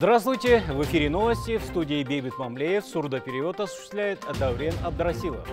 Здравствуйте! В эфире новости. В студии Бейбит Мамлеев. Сурдоперевод осуществляет Даврен Абдрасилов.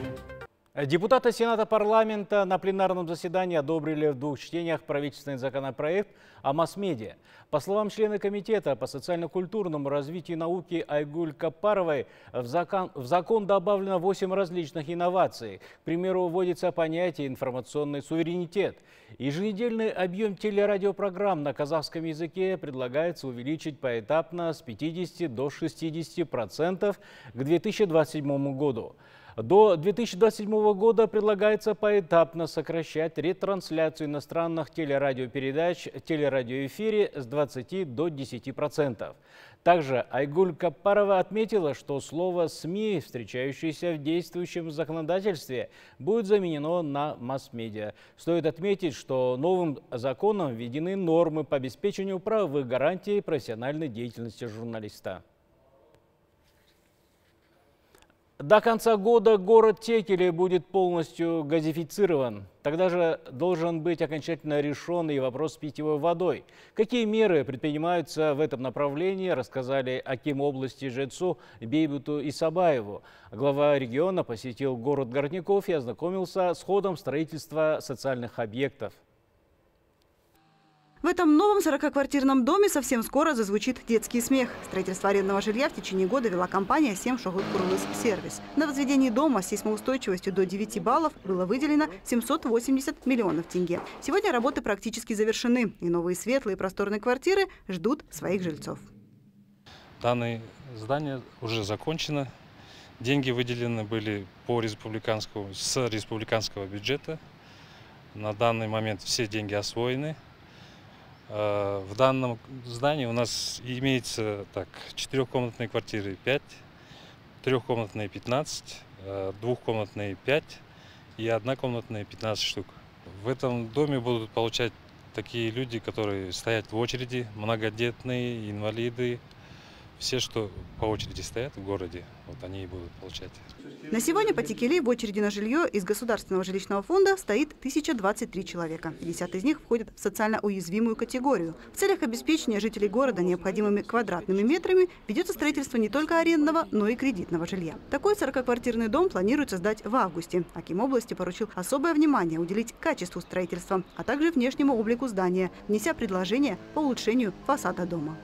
Депутаты Сената парламента на пленарном заседании одобрили в двух чтениях правительственный законопроект о масс-медиа. По словам члена комитета по социально-культурному развитию науки Айгуль Капаровой, в закон, в закон добавлено 8 различных инноваций. К примеру, вводится понятие информационный суверенитет. Еженедельный объем телерадиопрограмм на казахском языке предлагается увеличить поэтапно с 50 до 60 процентов к 2027 году. До 2027 года предлагается поэтапно сокращать ретрансляцию иностранных телерадиопередач в телерадиоэфире с 20 до 10%. Также Айгуль Капарова отметила, что слово «СМИ», встречающееся в действующем законодательстве, будет заменено на масс-медиа. Стоит отметить, что новым законом введены нормы по обеспечению правовых гарантий профессиональной деятельности журналиста. До конца года город Текели будет полностью газифицирован. Тогда же должен быть окончательно решен и вопрос с питьевой водой. Какие меры предпринимаются в этом направлении, рассказали Аким области Жецу Бейбуту и Сабаеву. Глава региона посетил город Горняков и ознакомился с ходом строительства социальных объектов. В этом новом 40-квартирном доме совсем скоро зазвучит детский смех. Строительство арендного жилья в течение года вела компания «Сем Шогут Курлыс Сервис». На возведении дома с сейсмоустойчивостью до 9 баллов было выделено 780 миллионов тенге. Сегодня работы практически завершены, и новые светлые просторные квартиры ждут своих жильцов. Данное здание уже закончено. Деньги выделены были по республиканскому, с республиканского бюджета. На данный момент все деньги освоены. Э, в данном здании у нас имеется так, четырехкомнатные квартиры 5, трехкомнатные 15, э, двухкомнатные 5 и однокомнатные 15 штук. В этом доме будут получать такие люди, которые стоят в очереди, многодетные, инвалиды, все, что по очереди стоят в городе, вот они и будут получать. На сегодня по Текели в очереди на жилье из Государственного жилищного фонда стоит 1023 человека. 50 из них входят в социально уязвимую категорию. В целях обеспечения жителей города необходимыми квадратными метрами ведется строительство не только арендного, но и кредитного жилья. Такой 40-квартирный дом планируется сдать в августе. Аким области поручил особое внимание уделить качеству строительства, а также внешнему облику здания, внеся предложение по улучшению фасада дома.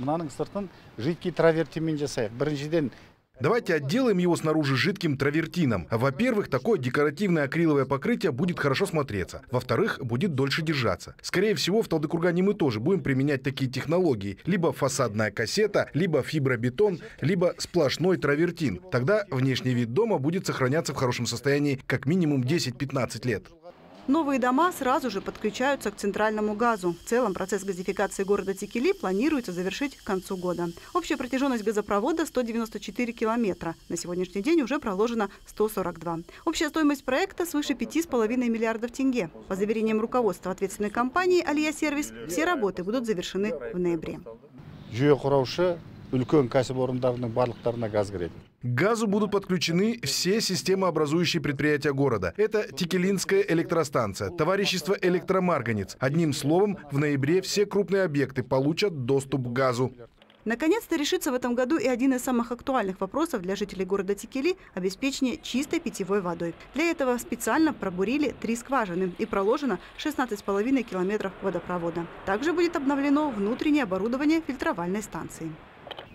мынаның сыртын жидкий травертинмен жасайық біріншіден Давайте отделаем его снаружи жидким травертином. Во-первых, такое декоративное акриловое покрытие будет хорошо смотреться. Во-вторых, будет дольше держаться. Скорее всего, в Талдыкургане мы тоже будем применять такие технологии. Либо фасадная кассета, либо фибробетон, либо сплошной травертин. Тогда внешний вид дома будет сохраняться в хорошем состоянии как минимум 10-15 лет. Новые дома сразу же подключаются к центральному газу. В целом процесс газификации города Текели планируется завершить к концу года. Общая протяженность газопровода 194 километра. На сегодняшний день уже проложено 142. Общая стоимость проекта свыше 5,5 миллиардов тенге. По заверениям руководства ответственной компании «Алия Сервис», все работы будут завершены в ноябре. жүйе құраушы үлкен кәсіпорындарының барлықтарына газ кіреді к газу будут подключены все системообразующие предприятия города. Это Текелинская электростанция, товарищество «Электромарганец». Одним словом, в ноябре все крупные объекты получат доступ к газу. Наконец-то решится в этом году и один из самых актуальных вопросов для жителей города Текели – обеспечение чистой питьевой водой. Для этого специально пробурили три скважины и проложено 16,5 километров водопровода. Также будет обновлено внутреннее оборудование фильтровальной станции.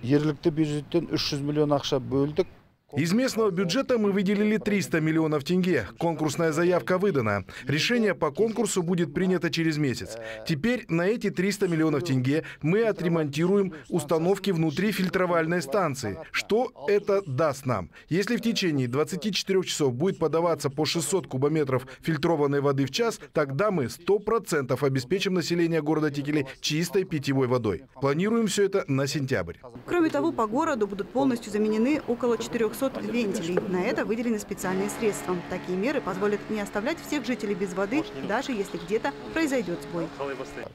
Жергілікті бюджеттен 300 миллион ақша бөлдік. Из местного бюджета мы выделили 300 миллионов тенге. Конкурсная заявка выдана. Решение по конкурсу будет принято через месяц. Теперь на эти 300 миллионов тенге мы отремонтируем установки внутри фильтровальной станции. Что это даст нам? Если в течение 24 часов будет подаваться по 600 кубометров фильтрованной воды в час, тогда мы 100% обеспечим население города Текели чистой питьевой водой. Планируем все это на сентябрь. Кроме того, по городу будут полностью заменены около 400 200 вентилей. На это выделены специальные средства. Такие меры позволят не оставлять всех жителей без воды, даже если где-то произойдет сбой.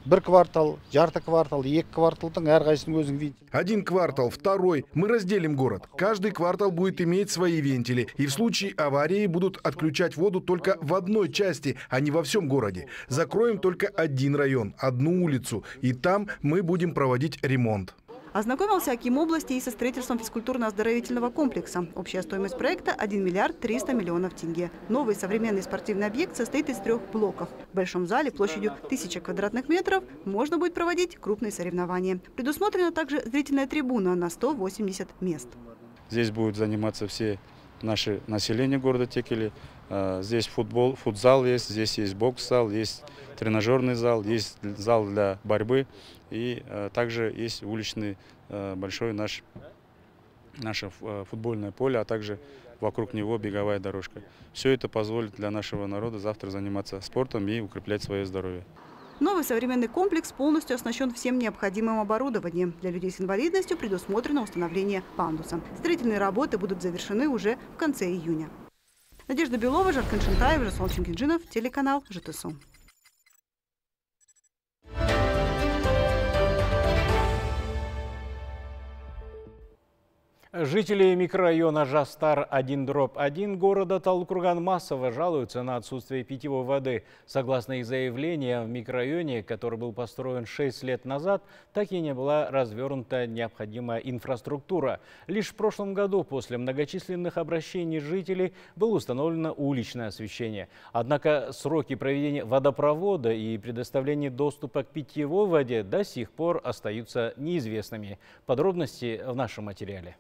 бір квартал жарты квартал екі кварталдың әрқайсысының өзінің винтилі Один квартал, второй. Мы разделим город. Каждый квартал будет иметь свои вентили. И в случае аварии будут отключать воду только в одной части, а не во всем городе. Закроем только один район, одну улицу. И там мы будем проводить ремонт. Ознакомился Аким области и со строительством физкультурно-оздоровительного комплекса. Общая стоимость проекта – 1 миллиард 300 миллионов тенге. Новый современный спортивный объект состоит из трех блоков. В большом зале площадью 1000 квадратных метров можно будет проводить крупные соревнования. Предусмотрена также зрительная трибуна на 180 мест. Здесь будут заниматься все наше население города Текели. А, здесь футбол, футзал есть, здесь есть бокс-зал, есть тренажерный зал, есть зал для борьбы и а, также есть уличный а, большой наш, наше футбольное поле, а также вокруг него беговая дорожка. Все это позволит для нашего народа завтра заниматься спортом и укреплять свое здоровье. Новый современный комплекс полностью оснащен всем необходимым оборудованием. Для людей с инвалидностью предусмотрено установление пандуса. Строительные работы будут завершены уже в конце июня. Надежда Белова, Жаркан Шентаев, Жасон Чинкинджинов, телеканал ЖТСУ. Жители микрорайона Жастар-1 дробь 1 города Талукурган массово жалуются на отсутствие питьевой воды. Согласно их заявлениям, в микрорайоне, который был построен 6 лет назад, так и не была развернута необходимая инфраструктура. Лишь в прошлом году после многочисленных обращений жителей было установлено уличное освещение. Однако сроки проведения водопровода и предоставления доступа к питьевой воде до сих пор остаются неизвестными. Подробности в нашем материале.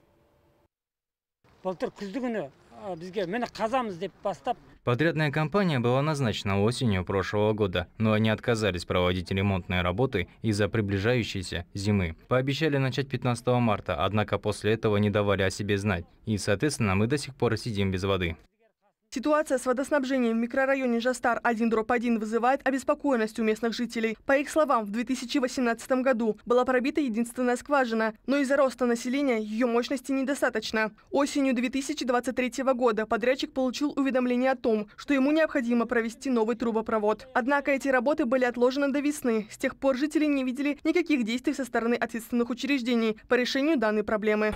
Подрядная компания была назначена осенью прошлого года, но они отказались проводить ремонтные работы из-за приближающейся зимы. Пообещали начать 15 марта, однако после этого не давали о себе знать. И, соответственно, мы до сих пор сидим без воды. Ситуация с водоснабжением в микрорайоне Жастар-1-1 вызывает обеспокоенность у местных жителей. По их словам, в 2018 году была пробита единственная скважина, но из-за роста населения ее мощности недостаточно. Осенью 2023 года подрядчик получил уведомление о том, что ему необходимо провести новый трубопровод. Однако эти работы были отложены до весны. С тех пор жители не видели никаких действий со стороны ответственных учреждений по решению данной проблемы.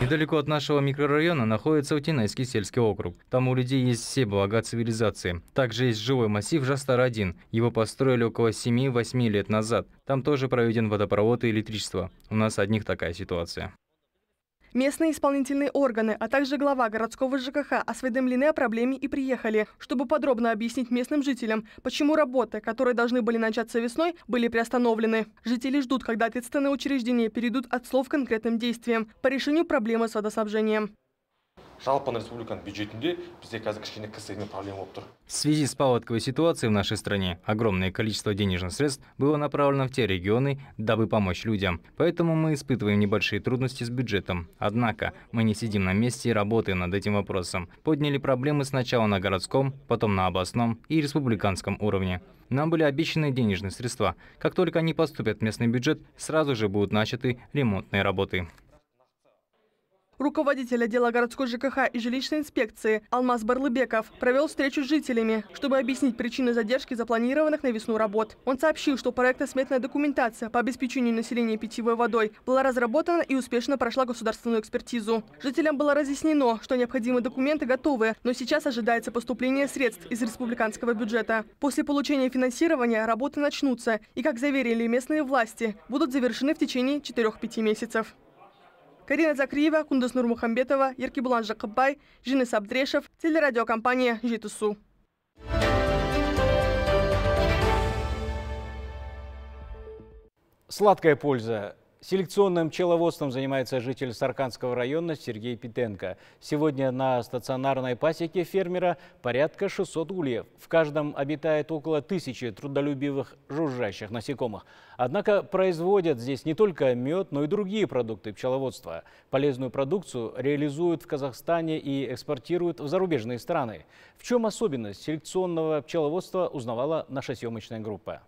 Недалеко от нашего микрорайона находится Утинайский сельский округ. Там у людей есть все блага цивилизации. Также есть жилой массив Жастар-1. Его построили около 7-8 лет назад. Там тоже проведен водопровод и электричество. У нас одних такая ситуация. Местные исполнительные органы, а также глава городского ЖКХ осведомлены о проблеме и приехали, чтобы подробно объяснить местным жителям, почему работы, которые должны были начаться весной, были приостановлены. Жители ждут, когда ответственные учреждения перейдут от слов к конкретным действиям по решению проблемы с водоснабжением жалпы республиканың бюджетінде бізде қазір кішкене кср проблема болып тұр в связи с паводковой ситуацией в нашей стране огромное количество денежных средств было направлено в те регионы, дабы помочь людям. Поэтому мы испытываем небольшие трудности с бюджетом. Однако мы не сидим на месте и работаем над этим вопросом. Подняли проблемы сначала на городском, потом на областном и республиканском уровне. Нам были обещаны денежные средства. Как только они поступят в местный бюджет, сразу же будут начаты ремонтные работы. Руководитель отдела городской ЖКХ и жилищной инспекции Алмаз Барлыбеков провел встречу с жителями, чтобы объяснить причины задержки запланированных на весну работ. Он сообщил, что проектно-сметная документация по обеспечению населения питьевой водой была разработана и успешно прошла государственную экспертизу. Жителям было разъяснено, что необходимые документы готовы, но сейчас ожидается поступление средств из республиканского бюджета. После получения финансирования работы начнутся и, как заверили местные власти, будут завершены в течение 4-5 месяцев. Карина Закриева, Кундус Нурмухамбетова, Еркебулан Жақыбай, Жинес Абдрешев, телерадиокомпания «Жетісу». Сладкая польза. Селекционным пчеловодством занимается житель Сарканского района Сергей Питенко. Сегодня на стационарной пасеке фермера порядка 600 ульев. В каждом обитает около тысячи трудолюбивых жужжащих насекомых. Однако производят здесь не только мед, но и другие продукты пчеловодства. Полезную продукцию реализуют в Казахстане и экспортируют в зарубежные страны. В чем особенность селекционного пчеловодства узнавала наша съемочная группа.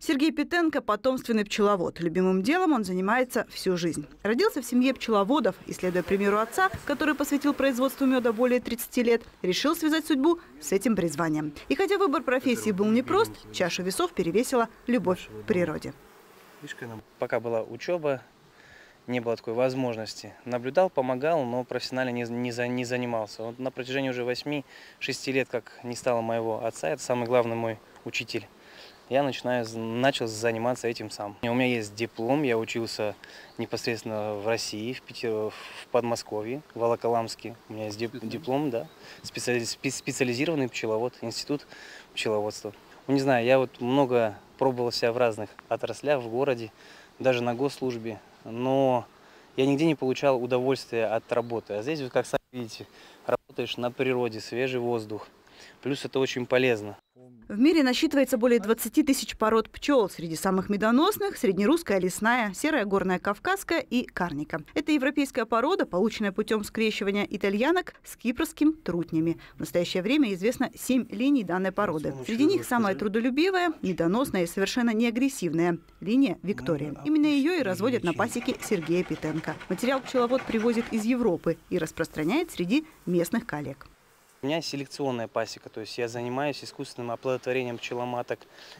Сергей Петенко – потомственный пчеловод. Любимым делом он занимается всю жизнь. Родился в семье пчеловодов и, следуя примеру отца, который посвятил производству меда более 30 лет, решил связать судьбу с этим призванием. И хотя выбор профессии был непрост, чашу весов перевесила любовь к природе. Пока была учеба, не было такой возможности. Наблюдал, помогал, но профессионально не, не, не занимался. Вот на протяжении уже 8-6 лет, как не стало моего отца, это самый главный мой учитель я начинаю, начал заниматься этим сам. У меня есть диплом, я учился непосредственно в России, в, Питер, в Подмосковье, в Волоколамске. У меня есть диплом, да, специализированный пчеловод, институт пчеловодства. Ну, не знаю, я вот много пробовал себя в разных отраслях, в городе, даже на госслужбе, но я нигде не получал удовольствия от работы. А здесь, вот как сами видите, работаешь на природе, свежий воздух. Плюс это очень полезно. В мире насчитывается более 20 тысяч пород пчел. Среди самых медоносных – среднерусская лесная, серая горная кавказская и карника. Это европейская порода, полученная путем скрещивания итальянок с кипрским трутнями. В настоящее время известно 7 линий данной породы. Среди них самая трудолюбивая, медоносная и совершенно неагрессивная – линия Виктория. Именно ее и разводят на пасеке Сергея Питенко. Материал пчеловод привозит из Европы и распространяет среди местных коллег. У меня селекционная пасека, то есть я занимаюсь искусственным оплодотворением пчеломаток.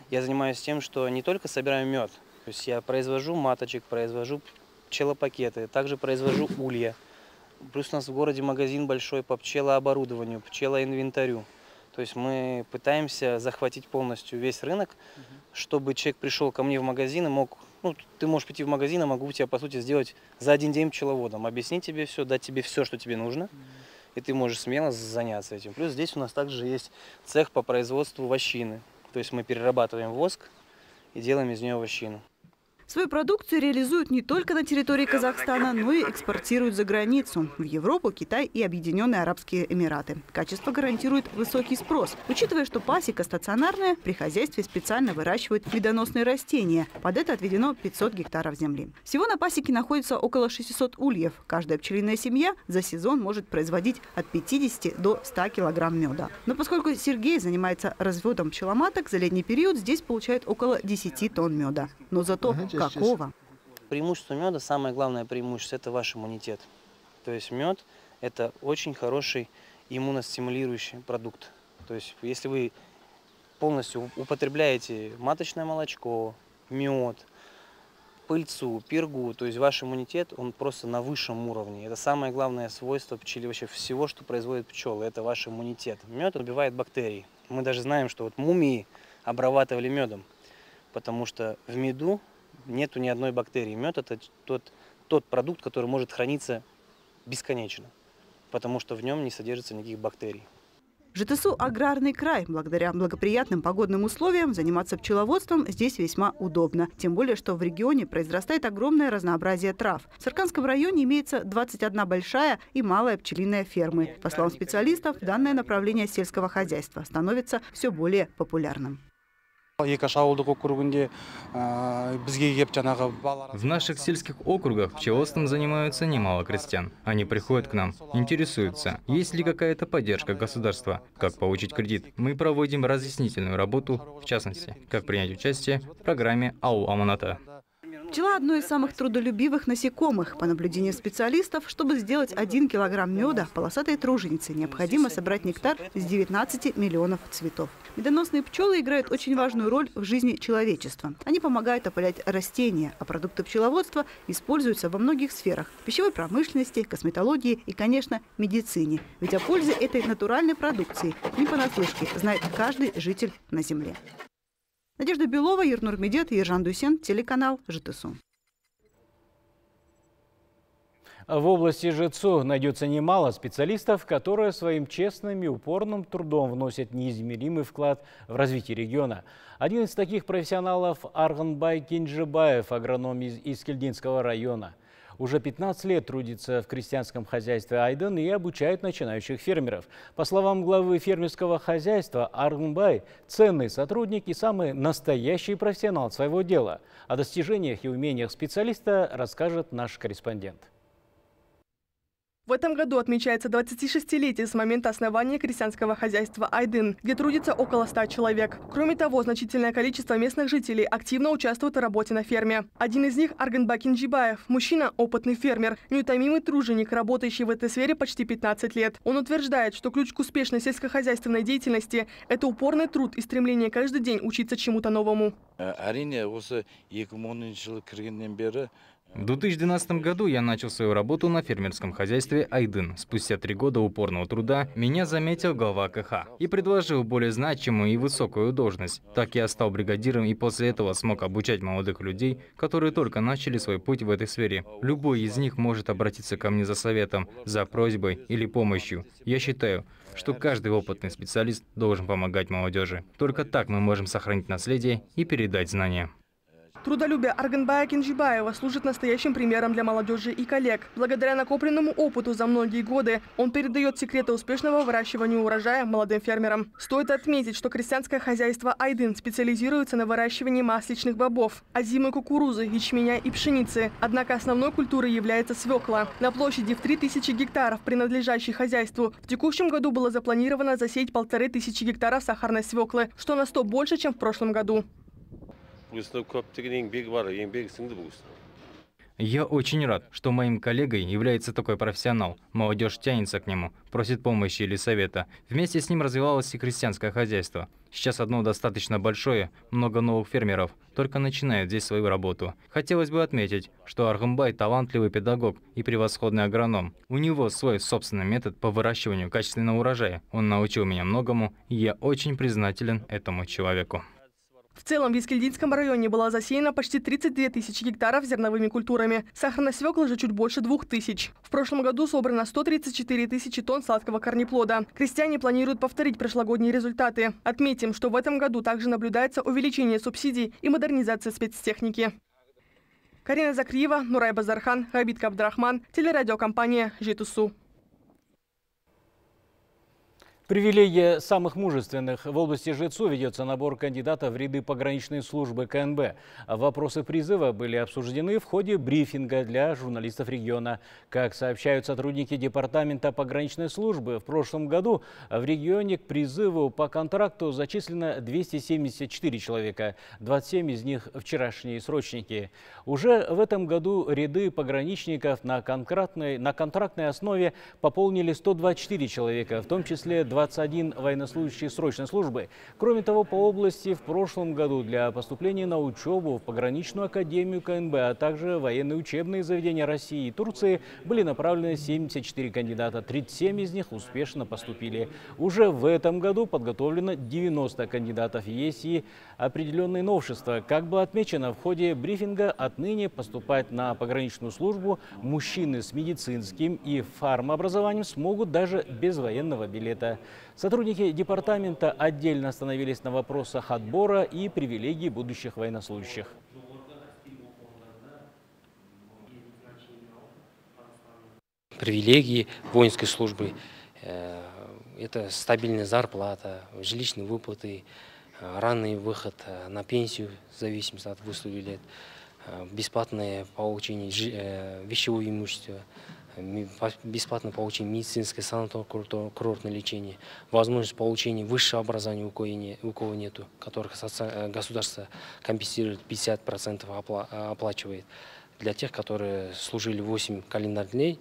Я занимаюсь тем, что не только собираю мед, то есть я произвожу маточек, произвожу пчелопакеты, также произвожу улья. Плюс у нас в городе магазин большой по пчелооборудованию, пчелоинвентарю. То есть мы пытаемся захватить полностью весь рынок, чтобы человек пришел ко мне в магазин и мог, ну, ты можешь прийти в магазин, а могу тебя, по сути, сделать за один день пчеловодом, объяснить тебе все, дать тебе все, что тебе нужно и ты можешь смело заняться этим. Плюс здесь у нас также есть цех по производству вощины. То есть мы перерабатываем воск и делаем из нее вощину. Свою продукцию реализуют не только на территории Казахстана, но и экспортируют за границу – в Европу, Китай и Объединенные Арабские Эмираты. Качество гарантирует высокий спрос. Учитывая, что пасека стационарная, при хозяйстве специально выращивают медоносные растения. Под это отведено 500 гектаров земли. Всего на пасеке находится около 600 ульев. Каждая пчелиная семья за сезон может производить от 50 до 100 килограмм меда. Но поскольку Сергей занимается разводом пчеломаток, за летний период здесь получает около 10 тонн меда. Но зато Какого? Преимущество меда, самое главное преимущество, это ваш иммунитет. То есть мед – это очень хороший иммуностимулирующий продукт. То есть если вы полностью употребляете маточное молочко, мед, пыльцу, пергу, то есть ваш иммунитет, он просто на высшем уровне. Это самое главное свойство пчели, вообще всего, что производит пчелы, это ваш иммунитет. Мед убивает бактерии. Мы даже знаем, что вот мумии обрабатывали медом, потому что в меду нету ни одной бактерии. Мед это тот, тот продукт, который может храниться бесконечно, потому что в нем не содержится никаких бактерий. ЖТСУ – аграрный край. Благодаря благоприятным погодным условиям заниматься пчеловодством здесь весьма удобно. Тем более, что в регионе произрастает огромное разнообразие трав. В Сарканском районе имеется 21 большая и малая пчелиная фермы. По словам специалистов, данное направление сельского хозяйства становится все более популярным. В наших сельских округах пчеловодством занимаются немало крестьян. Они приходят к нам, интересуются, есть ли какая-то поддержка государства, как получить кредит. Мы проводим разъяснительную работу, в частности, как принять участие в программе АУ Аманата. Пчела – одно из самых трудолюбивых насекомых. По наблюдению специалистов, чтобы сделать 1 килограмм меда полосатой труженицы, необходимо собрать нектар с 19 миллионов цветов. Медоносные пчелы играют очень важную роль в жизни человечества. Они помогают опылять растения, а продукты пчеловодства используются во многих сферах – пищевой промышленности, косметологии и, конечно, медицине. Ведь о пользе этой натуральной продукции не понаслышке знает каждый житель на Земле. Надежда Белова, Ернур Медет, Ержан Дусен, телеканал ЖТСУ. В области ЖЭЦУ найдется немало специалистов, которые своим честным и упорным трудом вносят неизмеримый вклад в развитие региона. Один из таких профессионалов – Арганбай Кинджибаев, агроном из Искельдинского района – уже 15 лет трудится в крестьянском хозяйстве Айден и обучает начинающих фермеров. По словам главы фермерского хозяйства Аргнбай, ценный сотрудник и самый настоящий профессионал своего дела. О достижениях и умениях специалиста расскажет наш корреспондент. В этом году отмечается 26-летие с момента основания крестьянского хозяйства «Айдын», где трудится около 100 человек. Кроме того, значительное количество местных жителей активно участвуют в работе на ферме. Один из них – Арганбакин Джибаев. Мужчина – опытный фермер, неутомимый труженик, работающий в этой сфере почти 15 лет. Он утверждает, что ключ к успешной сельскохозяйственной деятельности – это упорный труд и стремление каждый день учиться чему-то новому. Әрине, осы 2010 жылы кіргеннен бері В 2012 году я начал свою работу на фермерском хозяйстве «Айдын». Спустя три года упорного труда меня заметил глава КХ и предложил более значимую и высокую должность. Так я стал бригадиром и после этого смог обучать молодых людей, которые только начали свой путь в этой сфере. Любой из них может обратиться ко мне за советом, за просьбой или помощью. Я считаю, что каждый опытный специалист должен помогать молодежи. Только так мы можем сохранить наследие и передать знания. Трудолюбие Арганбая Кенжибаева служит настоящим примером для молодежи и коллег. Благодаря накопленному опыту за многие годы он передает секреты успешного выращивания урожая молодым фермерам. Стоит отметить, что крестьянское хозяйство Айдын специализируется на выращивании масличных бобов, озимой кукурузы, ячменя и пшеницы. Однако основной культурой является свекла. На площади в 3000 гектаров, принадлежащей хозяйству, в текущем году было запланировано засеять полторы тысячи гектаров сахарной свеклы, что на 100 больше, чем в прошлом году. Я очень рад, что моим коллегой является такой профессионал. Молодежь тянется к нему, просит помощи или совета. Вместе с ним развивалось и крестьянское хозяйство. Сейчас одно достаточно большое, много новых фермеров, только начинают здесь свою работу. Хотелось бы отметить, что Аргамбай талантливый педагог и превосходный агроном. У него свой собственный метод по выращиванию качественного урожая. Он научил меня многому, и я очень признателен этому человеку. В целом в Ескельдинском районе была засеяна почти 32 тысячи гектаров зерновыми культурами. Сахарной свеклы же чуть больше 2 тысяч. В прошлом году собрано 134 тысячи тонн сладкого корнеплода. Крестьяне планируют повторить прошлогодние результаты. Отметим, что в этом году также наблюдается увеличение субсидий и модернизация спецтехники. Карина Закриева, Нурай Базархан, Хабид Кабдрахман, телерадиокомпания «Житусу». Привилегия самых мужественных. В области ЖЭЦУ ведется набор кандидатов в ряды пограничной службы КНБ. Вопросы призыва были обсуждены в ходе брифинга для журналистов региона. Как сообщают сотрудники Департамента пограничной службы, в прошлом году в регионе к призыву по контракту зачислено 274 человека, 27 из них вчерашние срочники. Уже в этом году ряды пограничников на контрактной, на контрактной основе пополнили 124 человека, в том числе 20 21 военнослужащий срочной службы. Кроме того, по области в прошлом году для поступления на учебу в пограничную академию КНБ, а также военные учебные заведения России и Турции были направлены 74 кандидата. 37 из них успешно поступили. Уже в этом году подготовлено 90 кандидатов. Есть и определенные новшества. Как было отмечено в ходе брифинга, отныне поступать на пограничную службу мужчины с медицинским и фармообразованием смогут даже без военного билета. Сотрудники департамента отдельно остановились на вопросах отбора и привилегий будущих военнослужащих. Привилегии воинской службы э, – это стабильная зарплата, жилищные выплаты, э, ранний выход э, на пенсию в зависимости от выслуги лет, бесплатное получение вещевого имущества, бесплатно получение медицинское, санаторно-курортное лечение, возможность получения высшего образования у кого, не, у кого нету, которых э, государство компенсирует 50% оплачивает. Для тех, которые служили 8 календарных дней,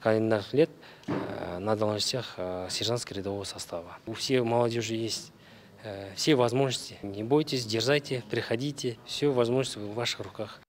календарных лет э, на должностях э, сержантского рядового состава. У всей молодежи есть все возможности. Не бойтесь, дерзайте, приходите. Все возможности в ваших руках.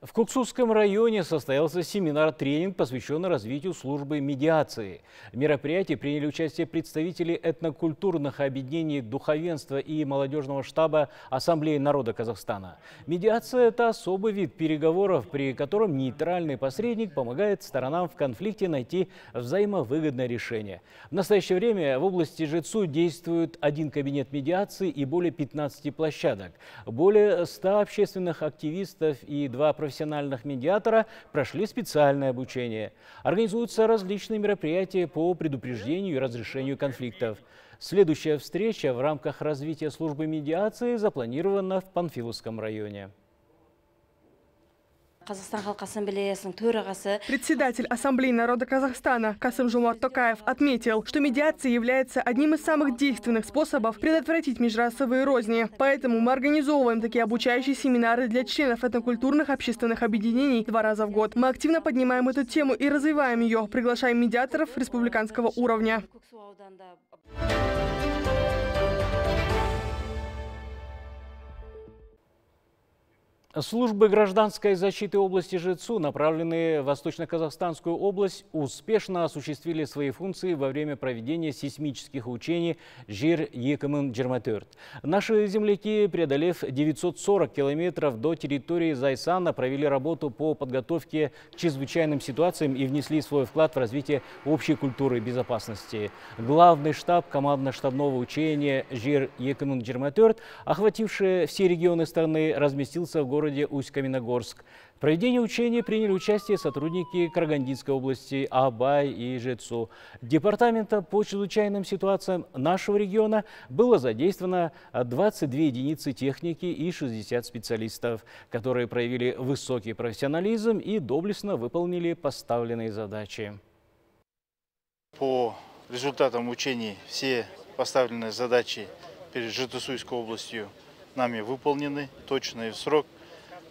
В Куксусском районе состоялся семинар-тренинг, посвященный развитию службы медиации. В мероприятии приняли участие представители этнокультурных объединений духовенства и молодежного штаба Ассамблеи народа Казахстана. Медиация – это особый вид переговоров, при котором нейтральный посредник помогает сторонам в конфликте найти взаимовыгодное решение. В настоящее время в области ЖЭЦУ действует один кабинет медиации и более 15 площадок. Более 100 общественных активистов и два профессиональных профессиональных медиатора прошли специальное обучение. Организуются различные мероприятия по предупреждению и разрешению конфликтов. Следующая встреча в рамках развития службы медиации запланирована в Панфиловском районе. Председатель Ассамблеи народа Казахстана Касым Жумар Токаев отметил, что медиация является одним из самых действенных способов предотвратить межрасовые розни. Поэтому мы организовываем такие обучающие семинары для членов этнокультурных общественных объединений два раза в год. Мы активно поднимаем эту тему и развиваем ее, приглашаем медиаторов республиканского уровня. Службы гражданской защиты области Жицу, направленные в Восточно-Казахстанскую область, успешно осуществили свои функции во время проведения сейсмических учений жир екамын Джерматерт. Наши земляки, преодолев 940 километров до территории Зайсана, провели работу по подготовке к чрезвычайным ситуациям и внесли свой вклад в развитие общей культуры безопасности. Главный штаб командно-штабного учения жир екамын Джерматерт, охвативший все регионы страны, разместился в городе городе Усть-Каменогорск. В проведении учения приняли участие сотрудники Карагандинской области Абай и Жецу. Департамента по чрезвычайным ситуациям нашего региона было задействовано 22 единицы техники и 60 специалистов, которые проявили высокий профессионализм и доблестно выполнили поставленные задачи. По результатам учений все поставленные задачи перед Житусуйской областью нами выполнены точно и в срок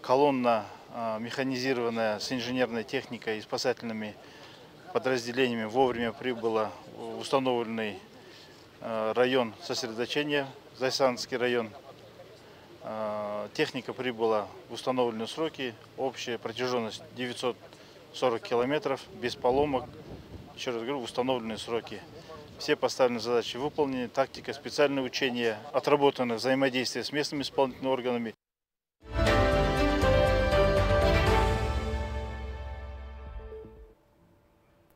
колонна а, механизированная с инженерной техникой и спасательными подразделениями вовремя прибыла в установленный а, район сосредоточения, Зайсанский район. А, техника прибыла в установленные сроки, общая протяженность 940 километров, без поломок, еще раз говорю, в установленные сроки. Все поставленные задачи выполнены, тактика, специальные учения, отработано взаимодействие с местными исполнительными органами.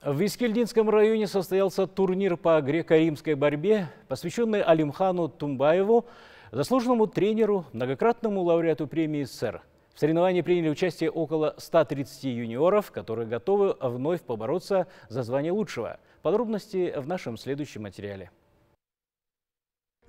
В Искельдинском районе состоялся турнир по греко-римской борьбе, посвященный Алимхану Тумбаеву, заслуженному тренеру, многократному лауреату премии СССР. В соревновании приняли участие около 130 юниоров, которые готовы вновь побороться за звание лучшего. Подробности в нашем следующем материале.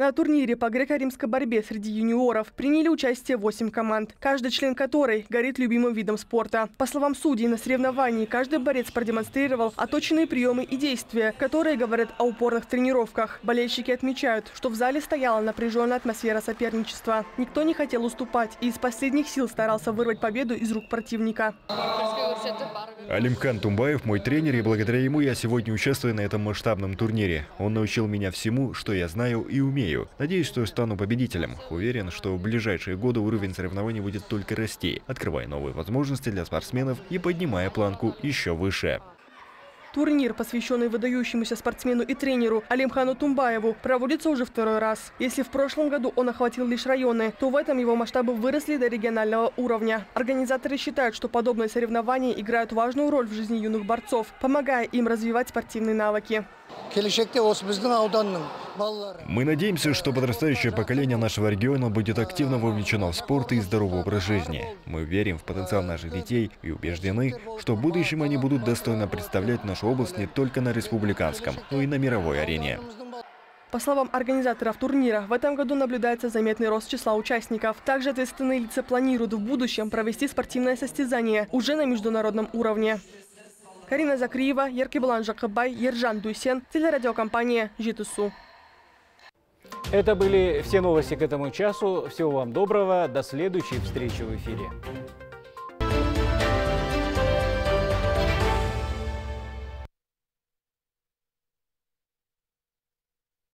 На турнире по греко-римской борьбе среди юниоров приняли участие 8 команд, каждый член которой горит любимым видом спорта. По словам судей, на соревновании каждый борец продемонстрировал оточенные приемы и действия, которые говорят о упорных тренировках. Болельщики отмечают, что в зале стояла напряженная атмосфера соперничества. Никто не хотел уступать и из последних сил старался вырвать победу из рук противника. Алимхан Тумбаев мой тренер, и благодаря ему я сегодня участвую на этом масштабном турнире. Он научил меня всему, что я знаю и умею умею. Надеюсь, что стану победителем. Уверен, что в ближайшие годы уровень соревнований будет только расти, открывая новые возможности для спортсменов и поднимая планку еще выше. Турнир, посвященный выдающемуся спортсмену и тренеру Алимхану Тумбаеву, проводится уже второй раз. Если в прошлом году он охватил лишь районы, то в этом его масштабы выросли до регионального уровня. Организаторы считают, что подобные соревнования играют важную роль в жизни юных борцов, помогая им развивать спортивные навыки. Мы надеемся, что подрастающее поколение нашего региона будет активно вовлечено в спорт и здоровый образ жизни. Мы верим в потенциал наших детей и убеждены, что в будущем они будут достойно представлять нашу область не только на республиканском, но и на мировой арене. По словам организаторов турнира, в этом году наблюдается заметный рост числа участников. Также ответственные лица планируют в будущем провести спортивное состязание уже на международном уровне. Карина Закриева, Еркебулан Жакыбай, Ержан Дуйсен, телерадиокомпания «Житусу». Это были все новости к этому часу. Всего вам доброго. До следующей встречи в эфире.